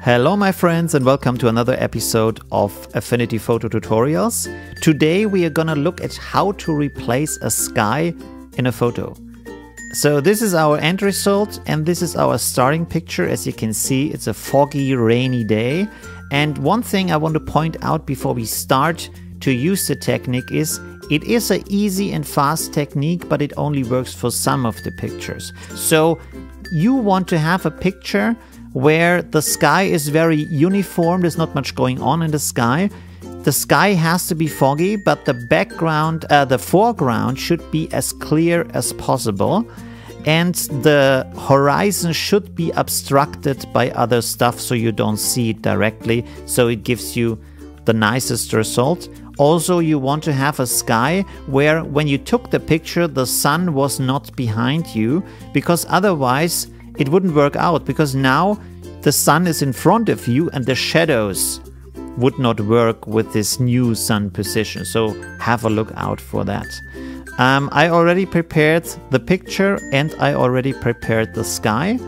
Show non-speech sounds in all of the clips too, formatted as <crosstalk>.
Hello, my friends, and welcome to another episode of Affinity Photo Tutorials. Today, we are gonna look at how to replace a sky in a photo. So, this is our end result, and this is our starting picture. As you can see, it's a foggy, rainy day. And one thing I want to point out before we start to use the technique is it is an easy and fast technique, but it only works for some of the pictures. So, you want to have a picture where the sky is very uniform, there's not much going on in the sky. The sky has to be foggy, but the background, uh, the foreground should be as clear as possible. And the horizon should be obstructed by other stuff so you don't see it directly, so it gives you the nicest result. Also, you want to have a sky where when you took the picture, the sun was not behind you, because otherwise it wouldn't work out because now the sun is in front of you and the shadows would not work with this new sun position. So have a look out for that. Um, I already prepared the picture and I already prepared the sky.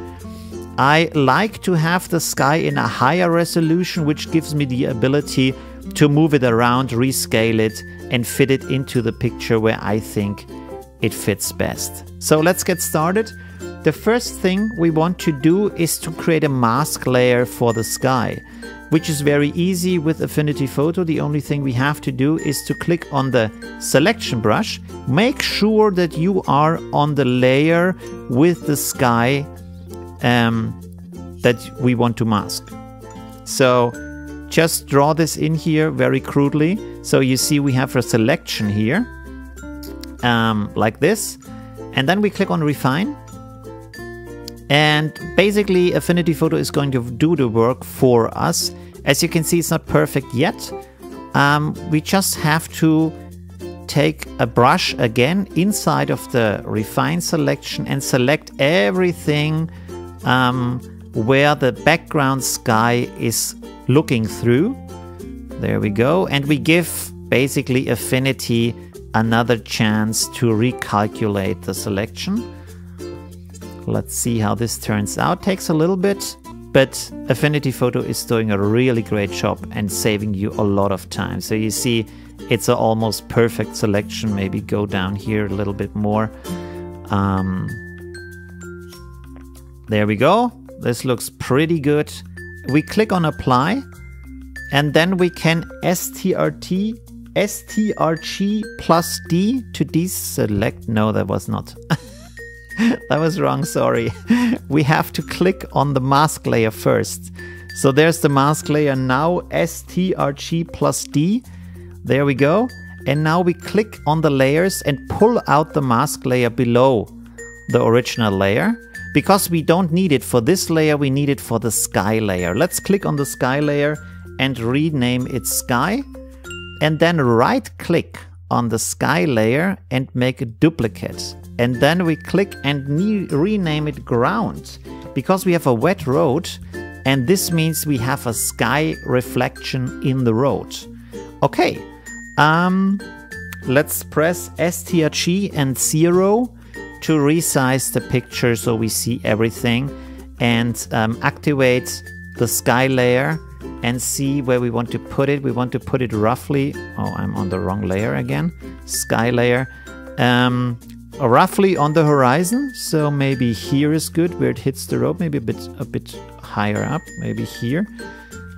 I like to have the sky in a higher resolution, which gives me the ability to move it around, rescale it, and fit it into the picture where I think it fits best. So let's get started. The first thing we want to do is to create a mask layer for the sky, which is very easy with Affinity Photo. The only thing we have to do is to click on the selection brush, make sure that you are on the layer with the sky um, that we want to mask. So just draw this in here very crudely. So you see we have a selection here, um, like this. And then we click on refine and basically, Affinity Photo is going to do the work for us. As you can see, it's not perfect yet. Um, we just have to take a brush again inside of the refine selection and select everything um, where the background sky is looking through. There we go. And we give basically Affinity another chance to recalculate the selection. Let's see how this turns out. Takes a little bit, but Affinity Photo is doing a really great job and saving you a lot of time. So you see, it's an almost perfect selection. Maybe go down here a little bit more. Um, there we go. This looks pretty good. We click on apply and then we can STRT STRG plus D to deselect. No, that was not. <laughs> <laughs> that was wrong, sorry. <laughs> We have to click on the mask layer first. So there's the mask layer now, STRG plus D. There we go. And now we click on the layers and pull out the mask layer below the original layer. Because we don't need it for this layer, we need it for the sky layer. Let's click on the sky layer and rename it sky. And then right click on the sky layer and make a duplicate and then we click and rename it ground because we have a wet road and this means we have a sky reflection in the road. Okay, um, let's press STRG and 0 to resize the picture so we see everything and um, activate the sky layer and see where we want to put it. We want to put it roughly, oh, I'm on the wrong layer again, sky layer. Um, roughly on the horizon. So maybe here is good where it hits the road. Maybe a bit a bit higher up. Maybe here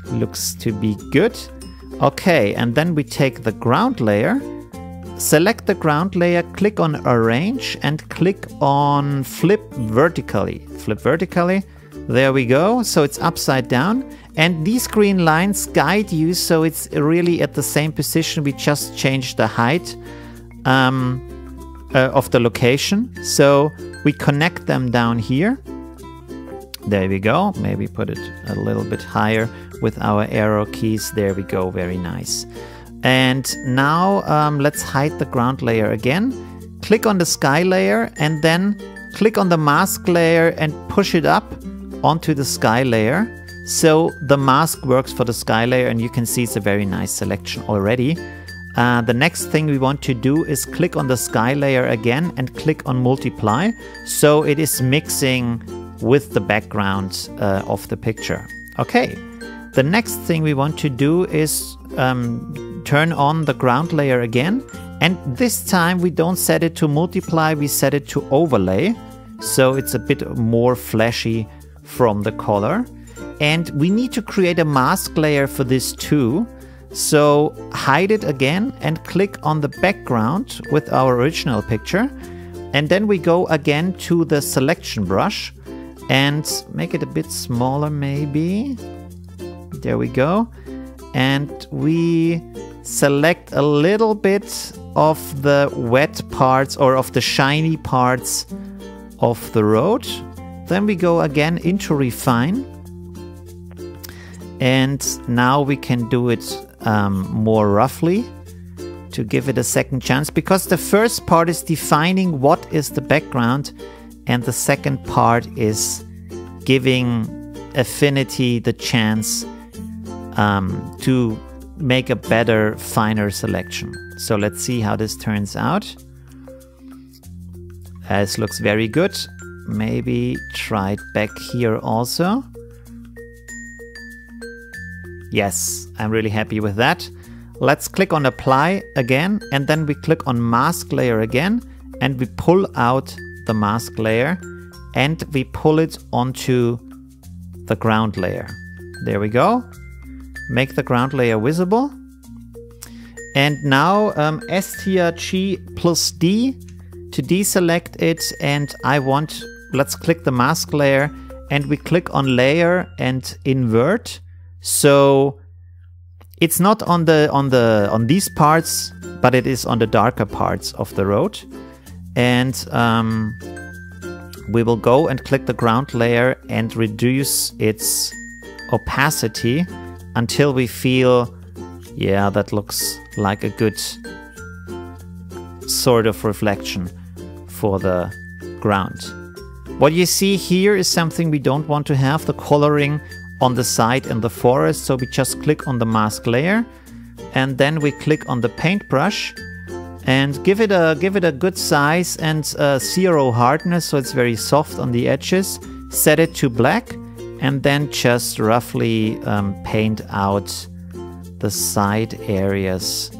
looks to be good. Okay, and then we take the ground layer. Select the ground layer, click on arrange and click on flip vertically. Flip vertically. There we go. So it's upside down. And these green lines guide you so it's really at the same position. We just changed the height. Um, uh, of the location. So we connect them down here. There we go. Maybe put it a little bit higher with our arrow keys. There we go. Very nice. And now um, let's hide the ground layer again. Click on the sky layer and then click on the mask layer and push it up onto the sky layer. So the mask works for the sky layer and you can see it's a very nice selection already. Uh, the next thing we want to do is click on the sky layer again and click on multiply so it is mixing with the background uh, of the picture. Okay, the next thing we want to do is um, turn on the ground layer again. And this time we don't set it to multiply, we set it to overlay. So it's a bit more flashy from the color. And we need to create a mask layer for this too. So hide it again and click on the background with our original picture. And then we go again to the selection brush and make it a bit smaller maybe. There we go. And we select a little bit of the wet parts or of the shiny parts of the road. Then we go again into refine. And now we can do it um, more roughly to give it a second chance because the first part is defining what is the background and the second part is giving affinity the chance um, to make a better finer selection. So let's see how this turns out. This looks very good. Maybe try it back here also yes I'm really happy with that Let's click on apply again and then we click on mask layer again and we pull out the mask layer and we pull it onto the ground layer. There we go. Make the ground layer visible. And now um, STRG plus D to deselect it and I want, let's click the mask layer and we click on layer and invert. So it's not on the on the on these parts, but it is on the darker parts of the road. And um, we will go and click the ground layer and reduce its opacity until we feel, yeah, that looks like a good sort of reflection for the ground. What you see here is something we don't want to have, the coloring on the side in the forest. So we just click on the mask layer and then we click on the paintbrush and give it a give it a good size and zero hardness so it's very soft on the edges. Set it to black and then just roughly um, paint out the side areas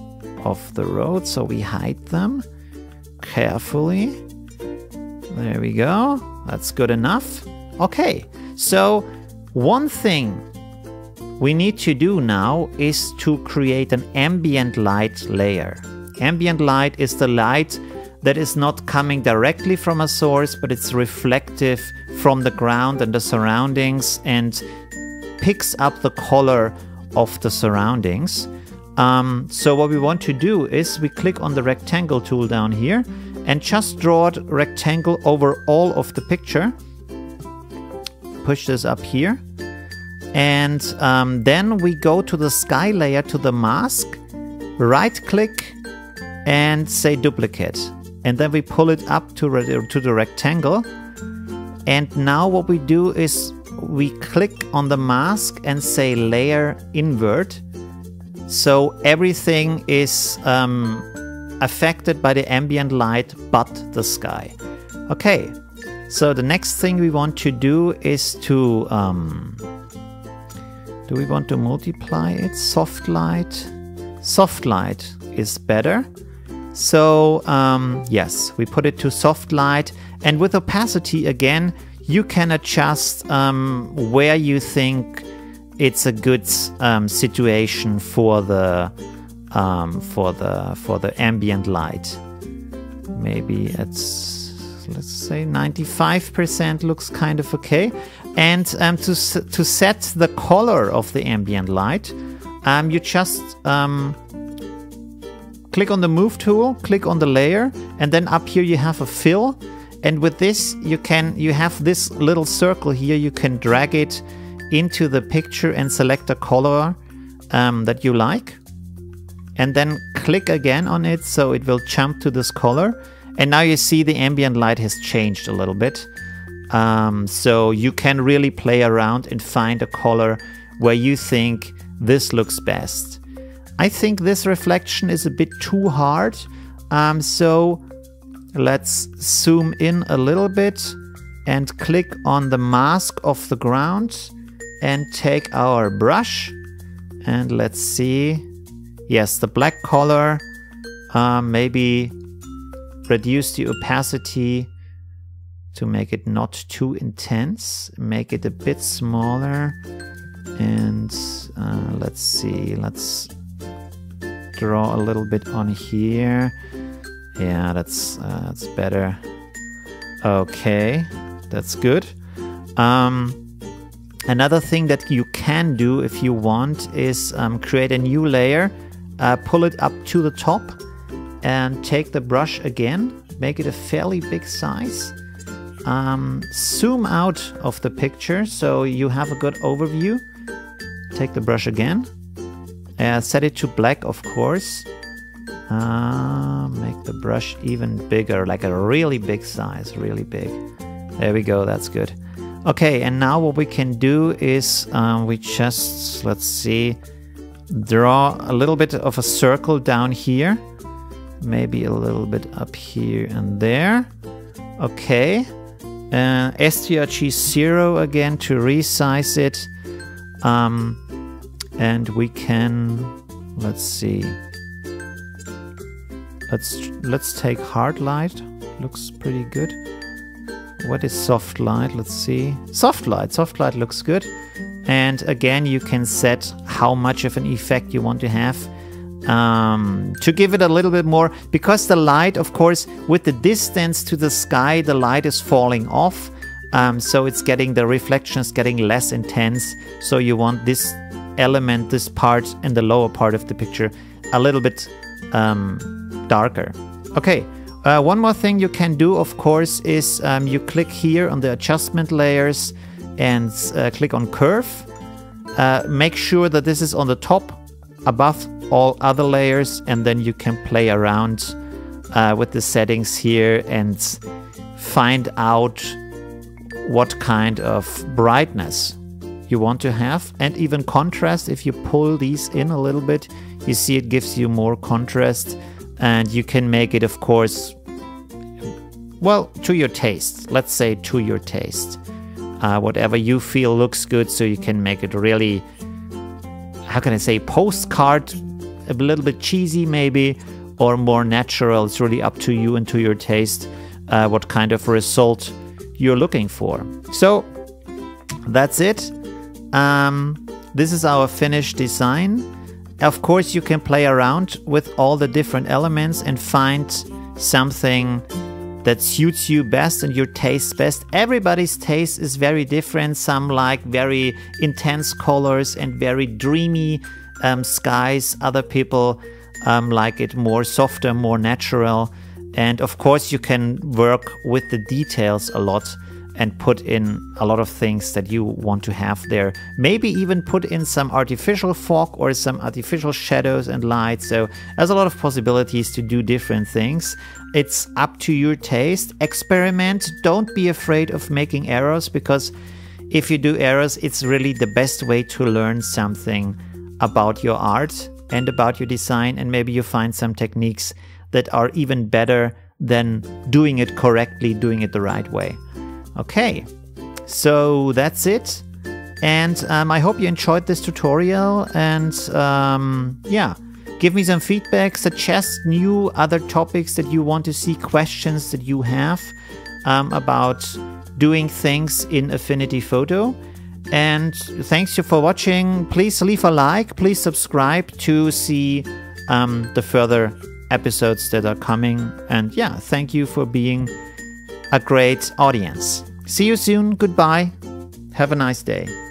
of the road. So we hide them carefully. There we go. That's good enough. Okay. So one thing we need to do now is to create an ambient light layer. Ambient light is the light that is not coming directly from a source, but it's reflective from the ground and the surroundings and picks up the color of the surroundings. Um, so what we want to do is we click on the rectangle tool down here and just draw a rectangle over all of the picture push this up here. And um, then we go to the sky layer to the mask, right click and say duplicate. And then we pull it up to, to the rectangle. And now what we do is we click on the mask and say layer invert. So everything is um, affected by the ambient light but the sky. Okay, so the next thing we want to do is to, um, do we want to multiply it? Soft light. Soft light is better. So um, yes, we put it to soft light and with opacity again, you can adjust um, where you think it's a good um, situation for the um, for the for the ambient light. Maybe it's let's say 95% looks kind of okay. And um, to, to set the color of the ambient light, um, you just um, click on the move tool, click on the layer, and then up here you have a fill. And with this, you can you have this little circle here. You can drag it into the picture and select a color um, that you like. And then click again on it so it will jump to this color. And now you see the ambient light has changed a little bit. Um, so you can really play around and find a color where you think this looks best. I think this reflection is a bit too hard. Um, so let's zoom in a little bit and click on the mask of the ground and take our brush and let's see. Yes, the black color, uh, maybe reduce the opacity to make it not too intense, make it a bit smaller. And uh, let's see, let's draw a little bit on here. Yeah, that's uh, that's better. Okay, that's good. Um, another thing that you can do if you want is um, create a new layer, uh, pull it up to the top, and take the brush again, make it a fairly big size. Um, zoom out of the picture so you have a good overview. Take the brush again, uh, set it to black, of course. Uh, make the brush even bigger, like a really big size, really big. There we go, that's good. Okay, and now what we can do is um, we just, let's see, draw a little bit of a circle down here. Maybe a little bit up here and there. Okay. Uh, STRG 0 again to resize it. Um, and we can, let's see. Let's let's take hard light. Looks pretty good. What is soft light? Let's see. Soft light. Soft light looks good. And again, you can set how much of an effect you want to have um, to give it a little bit more. Because the light, of course, with the distance to the sky, the light is falling off. Um, so it's getting the reflection is getting less intense. So you want this element, this part in the lower part of the picture, a little bit um, darker. Okay, uh, one more thing you can do, of course, is um, you click here on the adjustment layers and uh, click on curve. Uh, make sure that this is on the top above all other layers and then you can play around uh, with the settings here and find out what kind of brightness you want to have. And even contrast if you pull these in a little bit you see it gives you more contrast. And you can make it of course well to your taste. Let's say to your taste. Uh, whatever you feel looks good so you can make it really how can i say postcard a little bit cheesy maybe or more natural it's really up to you and to your taste uh, what kind of result you're looking for so that's it um, this is our finished design of course, you can play around with all the different elements and find something that suits you best and your taste best. Everybody's taste is very different. Some like very intense colors and very dreamy um, skies. Other people um, like it more softer, more natural. And of course, you can work with the details a lot and put in a lot of things that you want to have there. Maybe even put in some artificial fog or some artificial shadows and light. So there's a lot of possibilities to do different things. It's up to your taste. Experiment. Don't be afraid of making errors because if you do errors, it's really the best way to learn something about your art and about your design. And maybe you find some techniques that are even better than doing it correctly, doing it the right way. Okay, so that's it. And um, I hope you enjoyed this tutorial. And um, yeah, give me some feedback, suggest new other topics that you want to see, questions that you have um, about doing things in Affinity Photo. And thanks you for watching. Please leave a like. Please subscribe to see um, the further episodes that are coming. And yeah, thank you for being a great audience. See you soon. Goodbye. Have a nice day.